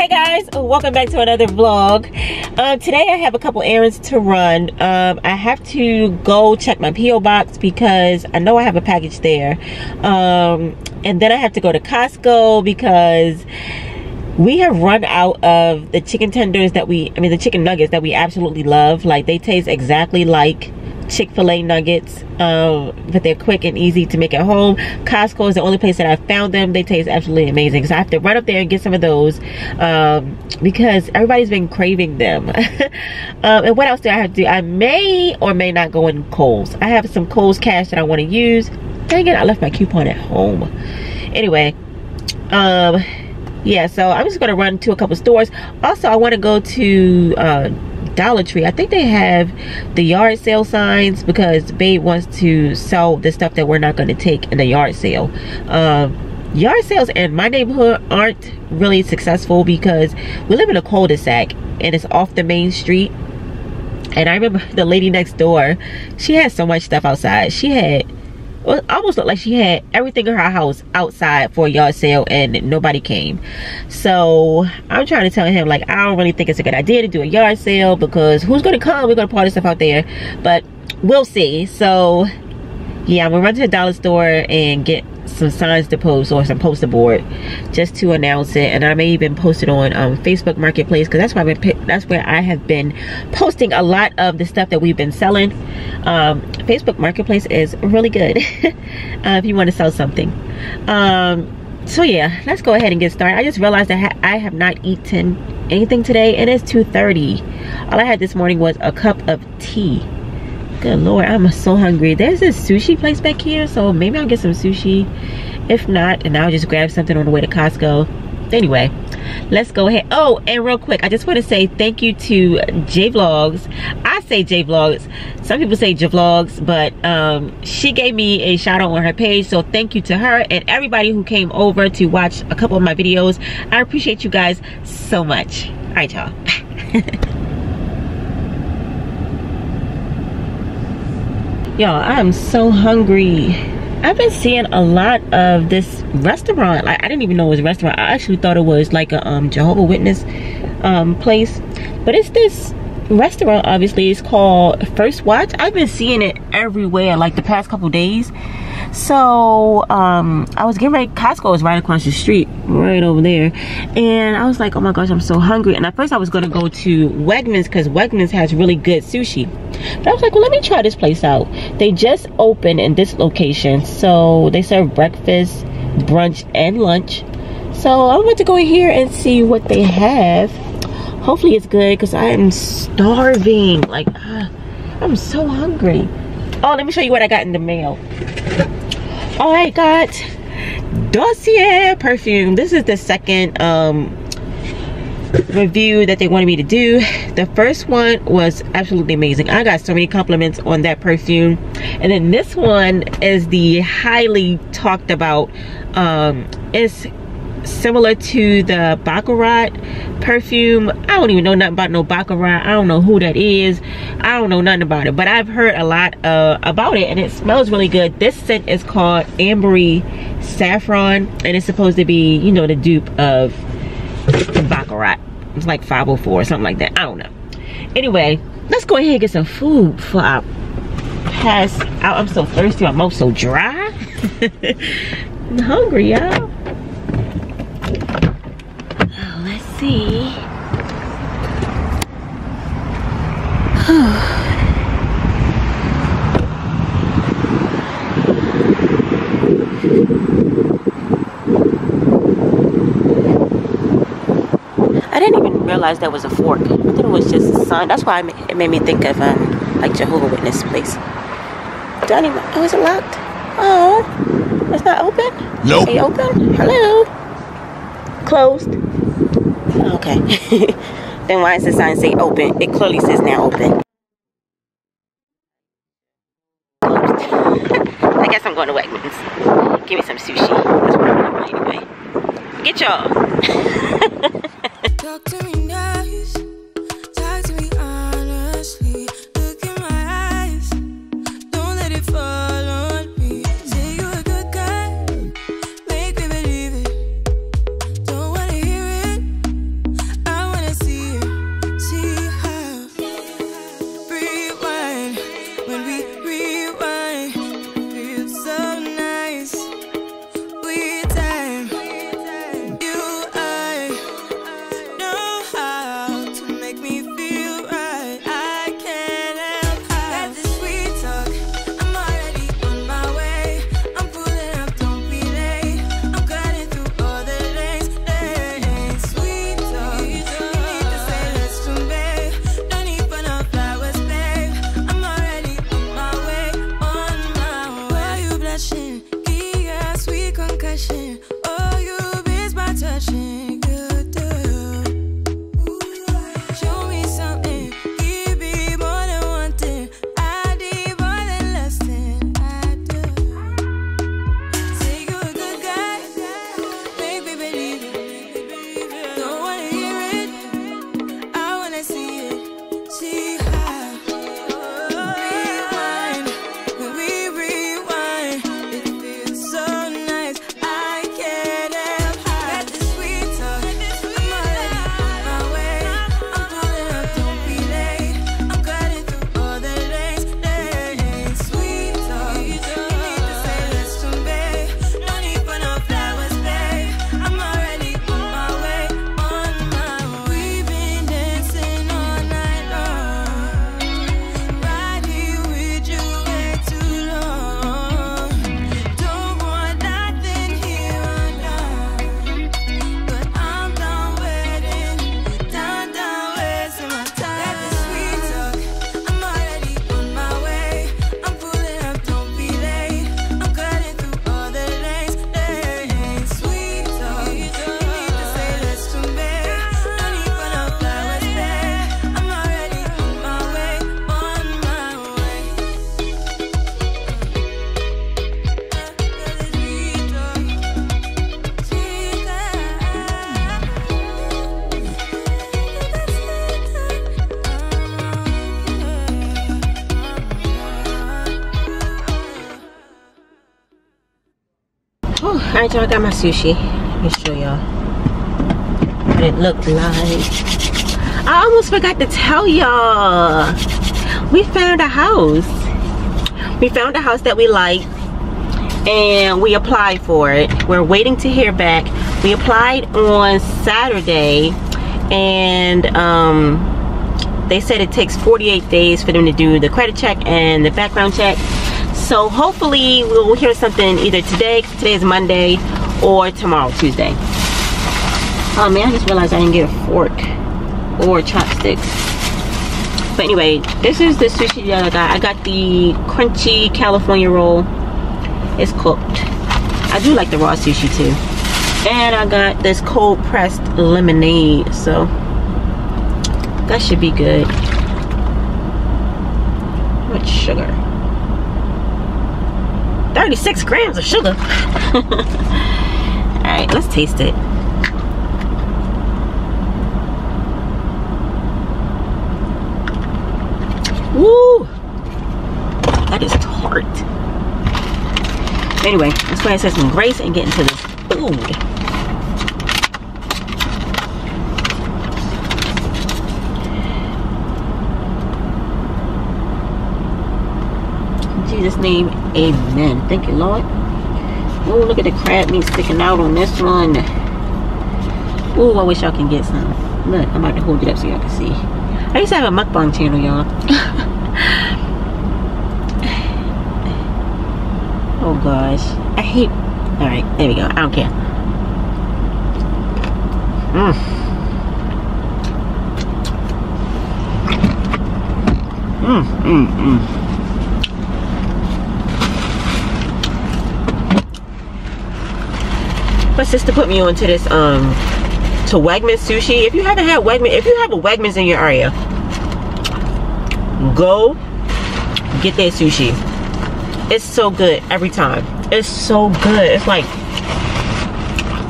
Hey guys, welcome back to another vlog. Um, today I have a couple errands to run. Um, I have to go check my P.O. box because I know I have a package there. Um, and then I have to go to Costco because we have run out of the chicken tenders that we, I mean the chicken nuggets that we absolutely love. Like they taste exactly like Chick-fil-A nuggets, um, but they're quick and easy to make at home. Costco is the only place that I've found them. They taste absolutely amazing. So I have to run up there and get some of those um, because everybody's been craving them. um, and what else do I have to do? I may or may not go in Kohl's. I have some Kohl's cash that I want to use. Dang it, I left my coupon at home. Anyway, um, yeah, so I'm just going to run to a couple stores. Also, I want to go to... Uh, Dollar Tree. I think they have the yard sale signs because Babe wants to sell the stuff that we're not going to take in the yard sale. Um, yard sales in my neighborhood aren't really successful because we live in a cul-de-sac and it's off the main street. And I remember the lady next door, she had so much stuff outside. She had well, almost looked like she had everything in her house outside for a yard sale and nobody came. So I'm trying to tell him like I don't really think it's a good idea to do a yard sale because who's gonna come? We're gonna party stuff out there. But we'll see. So yeah, I'm gonna run to the dollar store and get some signs to post or some poster board just to announce it and I may even post it on um, Facebook Marketplace because that's where that's where I have been posting a lot of the stuff that we've been selling um, Facebook Marketplace is really good uh, if you want to sell something um, so yeah let's go ahead and get started I just realized that I have not eaten anything today and it's 2:30. all I had this morning was a cup of tea Good lord, I'm so hungry. There's this sushi place back here, so maybe I'll get some sushi. If not, and I'll just grab something on the way to Costco. Anyway, let's go ahead. Oh, and real quick, I just want to say thank you to J Vlogs. I say J Vlogs. Some people say J Vlogs, but um, she gave me a shout out on her page. So thank you to her and everybody who came over to watch a couple of my videos. I appreciate you guys so much. All right, y'all. Y'all, I'm so hungry. I've been seeing a lot of this restaurant. Like I didn't even know it was a restaurant. I actually thought it was like a um, Jehovah Witness um, place. But it's this restaurant, obviously. It's called First Watch. I've been seeing it everywhere like the past couple days. So um, I was getting ready. Costco is right across the street, right over there. And I was like, oh my gosh, I'm so hungry. And at first I was going to go to Wegmans because Wegmans has really good sushi. But I was like, well, let me try this place out. They just opened in this location. So they serve breakfast, brunch, and lunch. So I went to go in here and see what they have. Hopefully it's good because I am starving. Like, uh, I'm so hungry. Oh, let me show you what I got in the mail. Oh, I got Dossier perfume. This is the second um, review that they wanted me to do. The first one was absolutely amazing. I got so many compliments on that perfume. And then this one is the highly talked about. Um, it's similar to the Baccarat perfume. I don't even know nothing about no Baccarat. I don't know who that is. I don't know nothing about it. But I've heard a lot uh, about it and it smells really good. This scent is called Ambery Saffron and it's supposed to be, you know, the dupe of Baccarat. It's like 504 or something like that. I don't know. Anyway, let's go ahead and get some food before I pass out. I'm so thirsty. My mouth's so dry. I'm hungry, y'all let's see. I didn't even realize that was a fork. I thought it was just a sign. That's why it made me think of um, like Jehovah Witness place. Don't even. Oh, is it locked? Oh, it's not open. Nope. Are open? Hello closed? Okay. then why does the sign say open? It clearly says now open. I guess I'm going to Wegmans. Give me some sushi. That's what I'm going to anyway. Get y'all. Oh, all right, y'all. I got my sushi. Let me show y'all what it looked like. I almost forgot to tell y'all. We found a house. We found a house that we like and we applied for it. We're waiting to hear back. We applied on Saturday and um, they said it takes 48 days for them to do the credit check and the background check. So hopefully we'll hear something either today, today is Monday, or tomorrow, Tuesday. Oh man, I just realized I didn't get a fork or chopsticks. But anyway, this is the sushi that I got. I got the crunchy California roll. It's cooked. I do like the raw sushi too. And I got this cold pressed lemonade. So that should be good. How Much sugar. 36 grams of sugar. Alright, let's taste it. Woo! That is tart. Anyway, let's go ahead and say some grace and get into this food. Jesus' name, amen. Thank you, Lord. Oh, look at the crab meat sticking out on this one. Oh, I wish y'all can get some. Look, I'm about to hold it up so y'all can see. I used to have a mukbang channel, y'all. Oh gosh. I hate Alright, there we go. I don't care. Mmm. Mmm, mmm, mmm. My sister put me onto this um to Wegmans sushi. If you haven't had Wegmans, if you have a Wegmans in your area, go get that sushi it's so good every time. It's so good. It's like,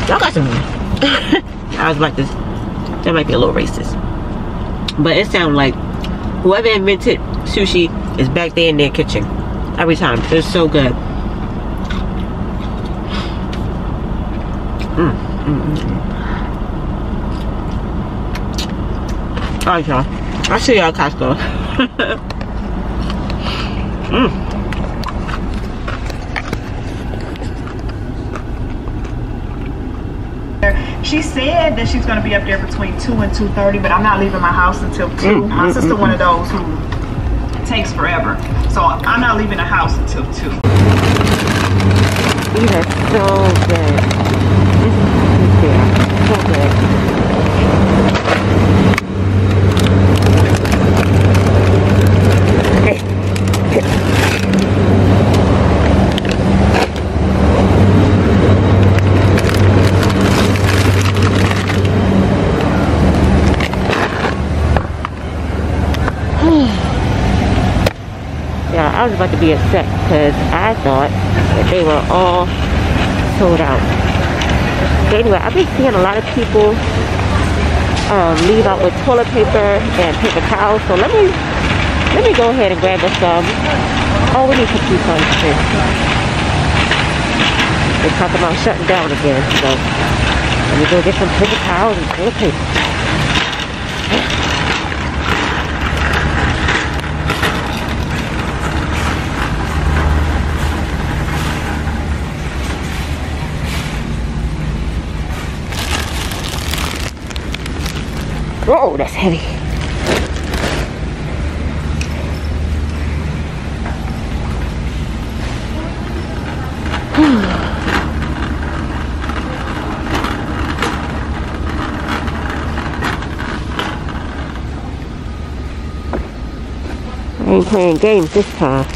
y'all got some, I was like this, that might be a little racist. But it sounds like whoever invented sushi is back there in their kitchen. Every time. It's so good. Mm, mm, mm. Alright, y'all. I'll see y'all at Costco. mm. She said that she's going to be up there between 2 and 2.30, but I'm not leaving my house until 2. Mm, my mm, sister mm, one of those who takes forever. So I'm not leaving the house until 2. These are so good. This is so good. I was about to be upset because I thought that they were all sold out. But anyway, I've been seeing a lot of people um, leave out with toilet paper and paper towels. So let me let me go ahead and grab us some. Oh, we need some coupons too. They're talking about shutting down again. So let me go get some paper towels and toilet paper. Whoa, that's heavy. I ain't playing games this time.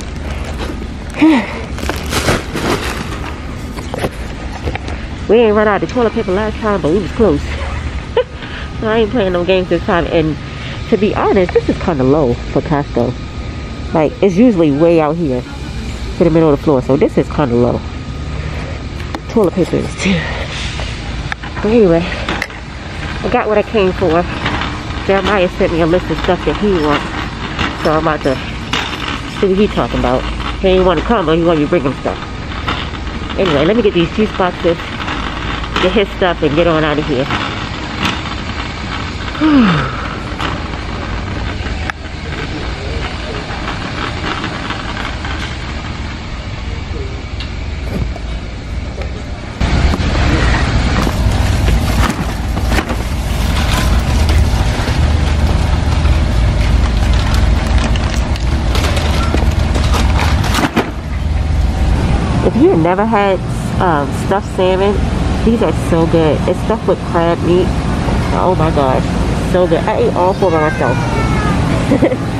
we ain't run out of toilet paper last time, but we was close. I ain't playing no games this time. And to be honest, this is kind of low for Costco. Like, it's usually way out here in the middle of the floor. So this is kind of low. Toilet paper is too. But anyway, I got what I came for. Jeremiah sent me a list of stuff that he wants. So I'm about to see what he's talking about. He ain't want to come, but he want me to bring him stuff. Anyway, let me get these juice boxes, get his stuff, and get on out of here. If you've never had um, stuffed salmon, these are so good. It's stuffed with crab meat. Oh my god, so good. I ate all four by myself.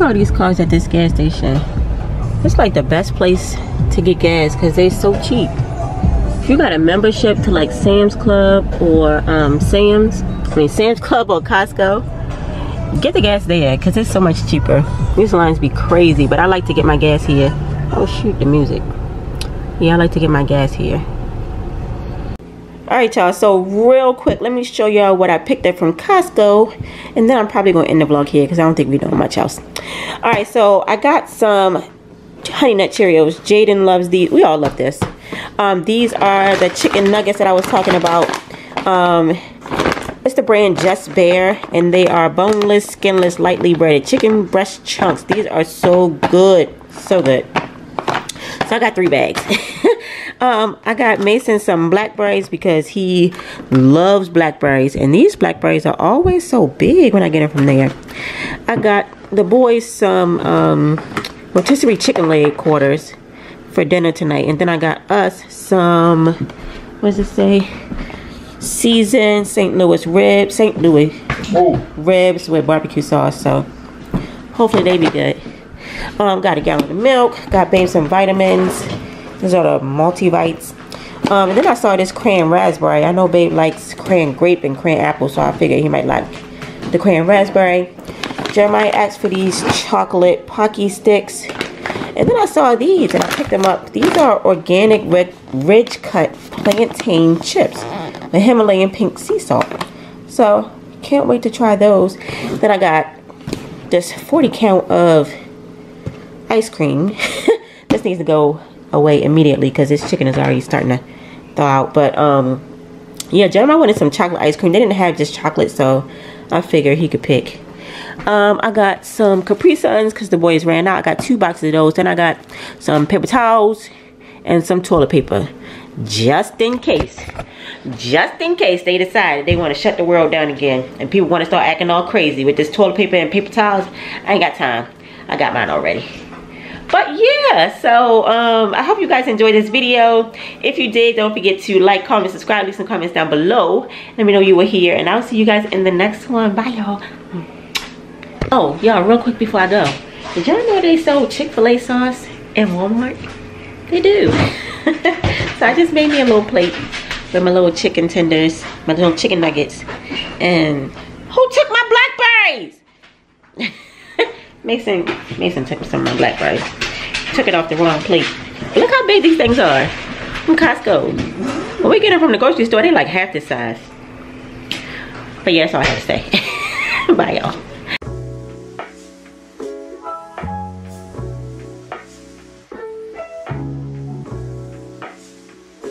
Look at all these cars at this gas station. It's like the best place to get gas because they're so cheap. If you got a membership to like Sam's Club or um, Sam's, I mean Sam's Club or Costco, get the gas there because it's so much cheaper. These lines be crazy, but I like to get my gas here. Oh shoot, the music. Yeah, I like to get my gas here. Alright y'all, so real quick, let me show y'all what I picked up from Costco. And then I'm probably going to end the vlog here because I don't think we're doing much else. Alright, so I got some Honey Nut Cheerios. Jaden loves these. We all love this. Um, these are the chicken nuggets that I was talking about. Um, it's the brand Just Bare. And they are boneless, skinless, lightly breaded chicken breast chunks. These are so good. So good. So I got three bags. um, I got Mason some blackberries because he loves blackberries. And these blackberries are always so big when I get them from there. I got the boys some um, rotisserie chicken leg quarters for dinner tonight. And then I got us some, what does it say? Seasoned St. Louis ribs. St. Louis oh. ribs with barbecue sauce. So hopefully they be good. Um, got a gallon of milk. Got Babe some vitamins. These are the multivites. Um, and then I saw this cran raspberry. I know Babe likes cran grape and cran apple, so I figured he might like the cran raspberry. Jeremiah asked for these chocolate Pocky sticks. And then I saw these and I picked them up. These are organic red, ridge cut plantain chips with Himalayan pink sea salt. So can't wait to try those. Then I got this 40 count of ice cream. this needs to go away immediately because this chicken is already starting to thaw out. But um, yeah, Jeremiah wanted some chocolate ice cream. They didn't have just chocolate, so I figured he could pick. Um, I got some Capri Suns because the boys ran out. I got two boxes of those. Then I got some paper towels and some toilet paper. Just in case. Just in case they decide they want to shut the world down again. And people want to start acting all crazy with this toilet paper and paper towels. I ain't got time. I got mine already but yeah so um i hope you guys enjoyed this video. If you did don't forget to like comment subscribe leave some comments down below. Let me know you were here and i'll see you guys in the next one. Bye y'all. Oh y'all real quick before i go. Did y'all know they sold chick-fil-a sauce in walmart? They do. So i just made me a little plate with my little chicken tenders my little chicken nuggets. And who took my blackberries Mason, Mason took some of my blackberries. Took it off the wrong plate. Look how big these things are. from Costco. When we get them from the grocery store, they like half this size. But yeah, that's all I have to say. Bye, y'all.